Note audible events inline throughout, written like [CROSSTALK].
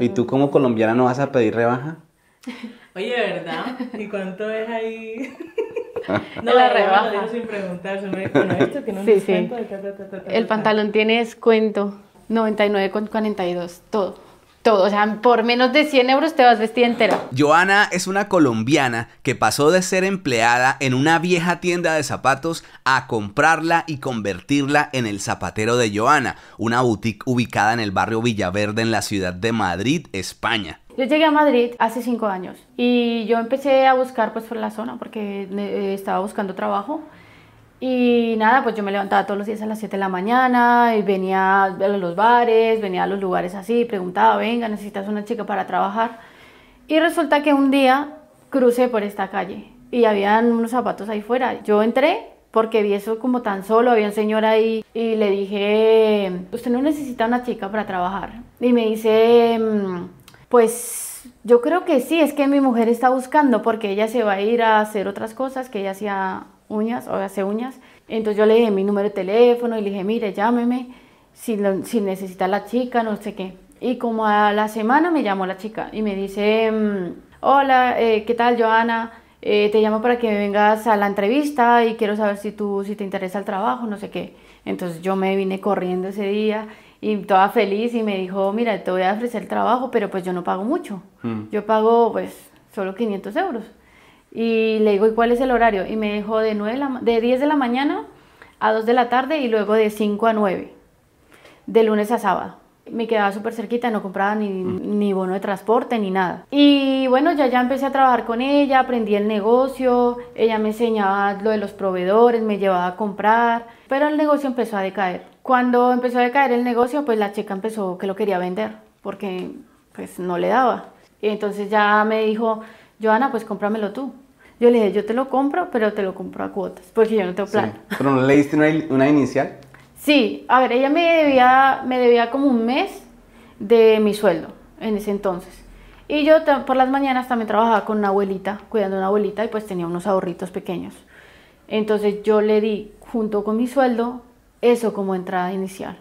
¿Y tú como colombiana no vas a pedir rebaja? [LAUGHS] Oye, ¿verdad? ¿Y cuánto es ahí? [LAUGHS] no, la rebaja. No, sin preguntar, bueno, esto tiene un sí, descuento sí. de ta, ta, ta, ta, ta, El ta. pantalón tiene descuento, 99,42, todo. Todo, o sea, por menos de 100 euros te vas vestida entera. Joana es una colombiana que pasó de ser empleada en una vieja tienda de zapatos a comprarla y convertirla en el zapatero de Joana, una boutique ubicada en el barrio Villaverde en la ciudad de Madrid, España. Yo llegué a Madrid hace cinco años y yo empecé a buscar pues por la zona porque eh, estaba buscando trabajo y nada, pues yo me levantaba todos los días a las 7 de la mañana y venía a los bares, venía a los lugares así, preguntaba, venga, necesitas una chica para trabajar. Y resulta que un día crucé por esta calle y habían unos zapatos ahí fuera. Yo entré porque vi eso como tan solo, había un señor ahí y le dije, usted no necesita una chica para trabajar. Y me dice, "Mm, pues yo creo que sí, es que mi mujer está buscando porque ella se va a ir a hacer otras cosas, que ella hacía uñas o hace uñas. Entonces yo le dije mi número de teléfono y le dije, mire, llámeme si, lo- si necesita la chica, no sé qué. Y como a la semana me llamó la chica y me dice, mm, hola, eh, ¿qué tal, Joana? Eh, te llamo para que vengas a la entrevista y quiero saber si tú, si te interesa el trabajo, no sé qué. Entonces yo me vine corriendo ese día y toda feliz y me dijo, mira, te voy a ofrecer el trabajo, pero pues yo no pago mucho. Mm. Yo pago pues solo 500 euros. Y le digo, ¿y cuál es el horario? Y me dijo de, 9 de, la de 10 de la mañana a 2 de la tarde y luego de 5 a 9, de lunes a sábado. Me quedaba súper cerquita, no compraba ni, ni bono de transporte ni nada. Y bueno, ya, ya empecé a trabajar con ella, aprendí el negocio, ella me enseñaba lo de los proveedores, me llevaba a comprar, pero el negocio empezó a decaer. Cuando empezó a decaer el negocio, pues la chica empezó que lo quería vender, porque pues no le daba. Y entonces ya me dijo, Joana, pues cómpramelo tú. Yo le dije, yo te lo compro, pero te lo compro a cuotas, porque yo no tengo plan. Sí. ¿Pero no le diste una, una inicial? Sí, a ver, ella me debía, me debía como un mes de mi sueldo en ese entonces. Y yo por las mañanas también trabajaba con una abuelita, cuidando a una abuelita, y pues tenía unos ahorritos pequeños. Entonces yo le di, junto con mi sueldo, eso como entrada inicial.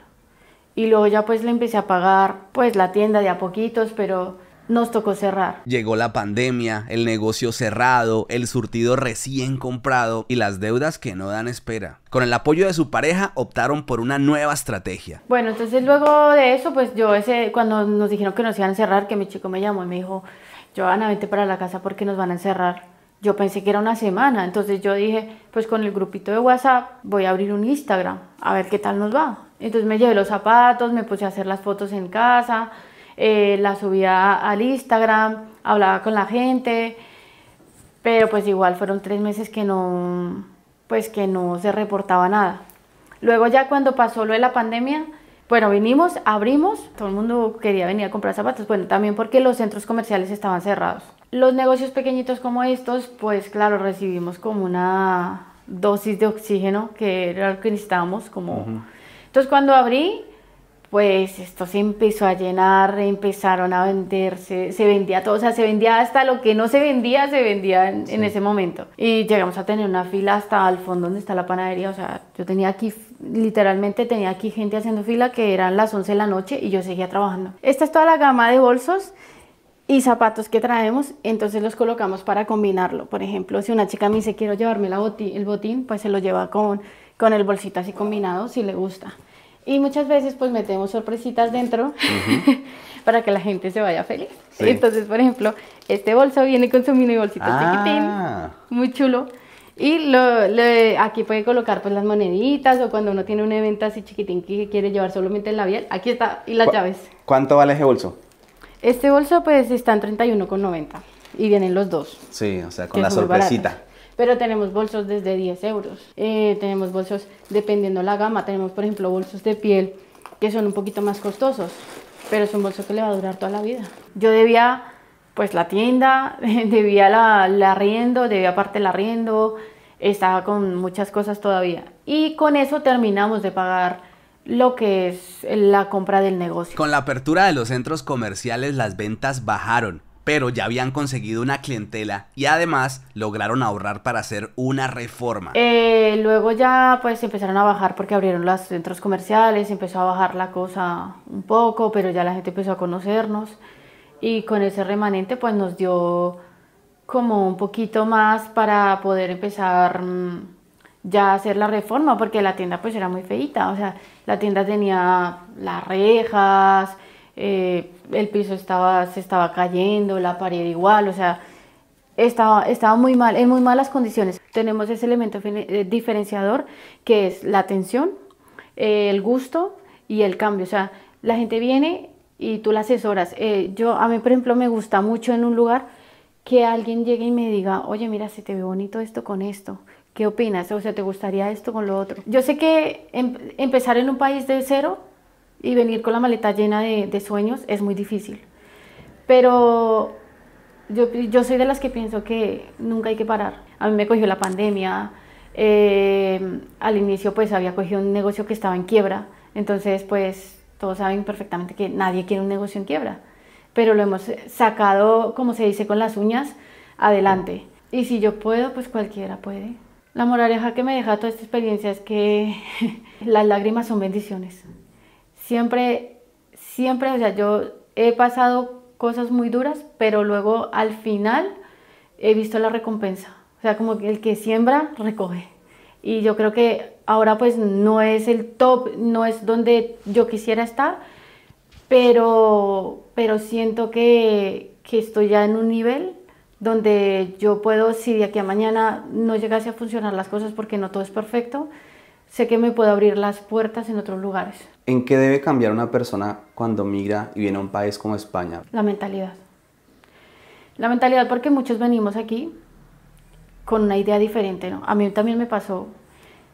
Y luego ya pues le empecé a pagar pues la tienda de a poquitos, pero nos tocó cerrar. Llegó la pandemia, el negocio cerrado, el surtido recién comprado y las deudas que no dan espera. Con el apoyo de su pareja optaron por una nueva estrategia. Bueno, entonces luego de eso, pues yo ese, cuando nos dijeron que nos iban a encerrar, que mi chico me llamó y me dijo, Joana, vente para la casa porque nos van a encerrar. Yo pensé que era una semana, entonces yo dije, pues con el grupito de WhatsApp voy a abrir un Instagram, a ver qué tal nos va. Entonces me llevé los zapatos, me puse a hacer las fotos en casa, eh, las subía al Instagram, hablaba con la gente, pero pues igual fueron tres meses que no, pues que no se reportaba nada. Luego ya cuando pasó lo de la pandemia, bueno, vinimos, abrimos, todo el mundo quería venir a comprar zapatos, bueno, también porque los centros comerciales estaban cerrados. Los negocios pequeñitos como estos, pues claro, recibimos como una dosis de oxígeno que era lo que necesitábamos, como... Entonces cuando abrí, pues esto se empezó a llenar, empezaron a venderse, se vendía todo, o sea, se vendía hasta lo que no se vendía, se vendía en, en ese momento. Y llegamos a tener una fila hasta al fondo donde está la panadería, o sea, yo tenía aquí, literalmente tenía aquí gente haciendo fila que eran las 11 de la noche y yo seguía trabajando. Esta es toda la gama de bolsos y zapatos que traemos, entonces los colocamos para combinarlo. Por ejemplo, si una chica me dice quiero llevarme la el botín, pues se lo lleva con, con el bolsito así combinado si le gusta. Y muchas veces pues metemos sorpresitas dentro [LAUGHS] para que la gente se vaya feliz. Sí. Entonces, por ejemplo, este bolso viene con su mini bolsito chiquitín, Ah, muy chulo. Y lo, le- aquí puede colocar pues las moneditas o cuando uno tiene un evento así chiquitín que quiere llevar solamente el labial, aquí está, y las ¿cu- llaves. ¿Cuánto vale ese bolso? Este bolso pues está en 31,90 y vienen los dos. Sí, o sea, con la sorpresita. Pero tenemos bolsos desde 10 euros. Eh, tenemos bolsos dependiendo la gama. Tenemos, por ejemplo, bolsos de piel que son un poquito más costosos, pero es un bolso que le va a durar toda la vida. Yo debía, pues, la tienda, [LAUGHS] debía la, la arriendo, debía aparte el arriendo, estaba con muchas cosas todavía. Y con eso terminamos de pagar lo que es la compra del negocio. Con la apertura de los centros comerciales las ventas bajaron, pero ya habían conseguido una clientela y además lograron ahorrar para hacer una reforma. Eh, luego ya pues empezaron a bajar porque abrieron los centros comerciales, empezó a bajar la cosa un poco, pero ya la gente empezó a conocernos y con ese remanente pues nos dio como un poquito más para poder empezar mm, ya a hacer la reforma porque la tienda pues era muy feita, o sea, la tienda tenía las rejas, eh, el piso estaba, se estaba cayendo, la pared igual, o sea, estaba, estaba muy mal, en muy malas condiciones. Tenemos ese elemento eh, diferenciador que es la atención, eh, el gusto y el cambio, o sea, la gente viene y tú la asesoras. yo, a mí, por ejemplo, me gusta mucho en un lugar que alguien llegue y me diga, oye, mira, se te ve bonito esto con esto. ¿Qué opinas? O sea, ¿te gustaría esto con lo otro? Yo sé que em, empezar en un país de cero y venir con la maleta llena de, sueños es muy difícil. Pero yo, soy de las que pienso que nunca hay que parar. A mí me cogió la pandemia. Eh, al inicio pues había cogido un negocio que estaba en quiebra. Entonces pues todos saben perfectamente que nadie quiere un negocio en quiebra. Pero lo hemos sacado, como se dice, con las uñas adelante. Y si yo puedo, pues cualquiera puede. La moraleja que me deja toda esta experiencia es que [LAUGHS] las lágrimas son bendiciones siempre, siempre, o sea, yo he pasado cosas muy duras, pero luego al final he visto la recompensa. O sea, como que el que siembra, recoge. Y yo creo que ahora pues no es el top, no es donde yo quisiera estar, pero, pero siento que, que estoy ya en un nivel donde yo puedo, si de aquí a mañana no llegase a funcionar las cosas porque no todo es perfecto, sé que me puedo abrir las puertas en otros lugares. ¿En qué debe cambiar una persona cuando migra y viene a un país como España? La mentalidad. La mentalidad porque muchos venimos aquí con una idea diferente, ¿no? A mí también me pasó.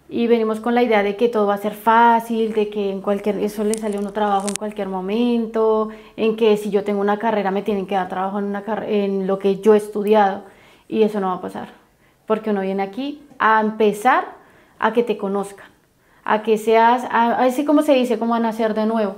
Y venimos con la idea de que todo va a ser fácil, de que en cualquier, eso le sale uno trabajo en cualquier momento, en que si yo tengo una carrera me tienen que dar trabajo en, una en lo que yo he estudiado. Y eso no va a pasar. Porque uno viene aquí a empezar a que te conozcan, a que seas, así como se dice, como a nacer de nuevo.